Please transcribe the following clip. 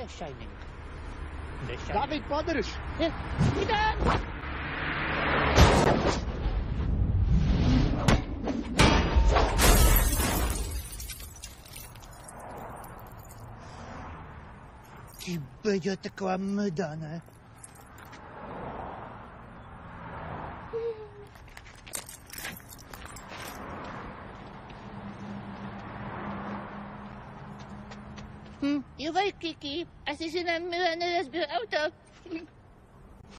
The Shining. The Shining. Dawid, podróż! Idę! Ci będzie taka Mm-hmm. You're right, Kiki. Asi sinang meron na lasbir auto.